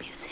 music.